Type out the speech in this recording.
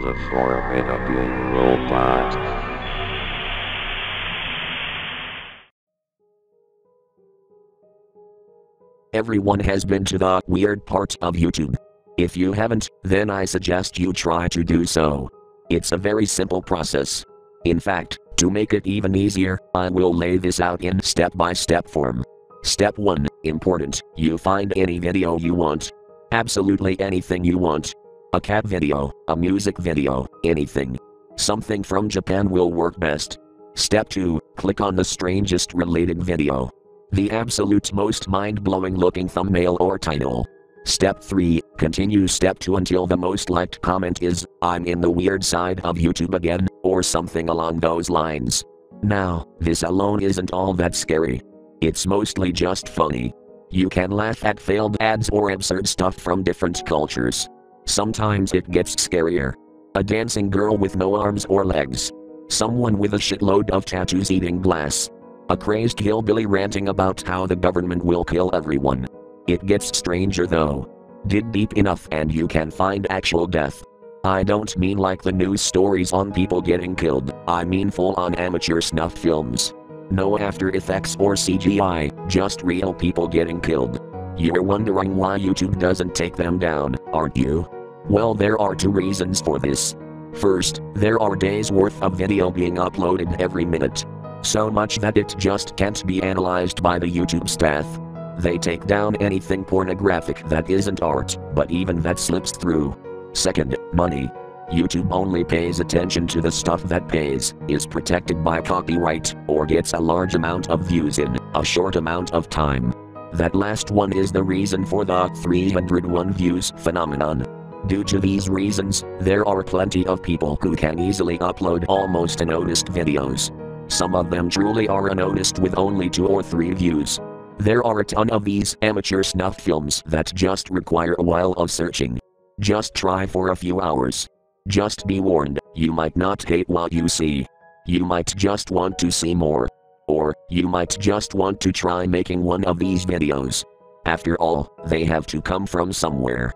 The formidable robot. Everyone has been to the weird part of YouTube. If you haven't, then I suggest you try to do so. It's a very simple process. In fact, to make it even easier, I will lay this out in step by step form. Step 1 Important, you find any video you want. Absolutely anything you want. A cat video, a music video, anything. Something from Japan will work best. Step 2 Click on the strangest related video. The absolute most mind blowing looking thumbnail or title. Step 3 Continue step 2 until the most liked comment is, I'm in the weird side of YouTube again, or something along those lines. Now, this alone isn't all that scary. It's mostly just funny. You can laugh at failed ads or absurd stuff from different cultures. Sometimes it gets scarier. A dancing girl with no arms or legs. Someone with a shitload of tattoos eating glass. A crazed hillbilly ranting about how the government will kill everyone. It gets stranger though. Dig deep enough and you can find actual death. I don't mean like the news stories on people getting killed, I mean full on amateur snuff films. No after effects or CGI, just real people getting killed. You're wondering why YouTube doesn't take them down, aren't you? Well, there are two reasons for this. First, there are days worth of video being uploaded every minute. So much that it just can't be analyzed by the YouTube staff. They take down anything pornographic that isn't art, but even that slips through. Second, money. YouTube only pays attention to the stuff that pays, is protected by copyright, or gets a large amount of views in a short amount of time. That last one is the reason for the 301 views phenomenon. Due to these reasons, there are plenty of people who can easily upload almost unnoticed videos. Some of them truly are unnoticed with only two or three views. There are a ton of these amateur snuff films that just require a while of searching. Just try for a few hours. Just be warned, you might not hate what you see. You might just want to see more. Or, you might just want to try making one of these videos. After all, they have to come from somewhere.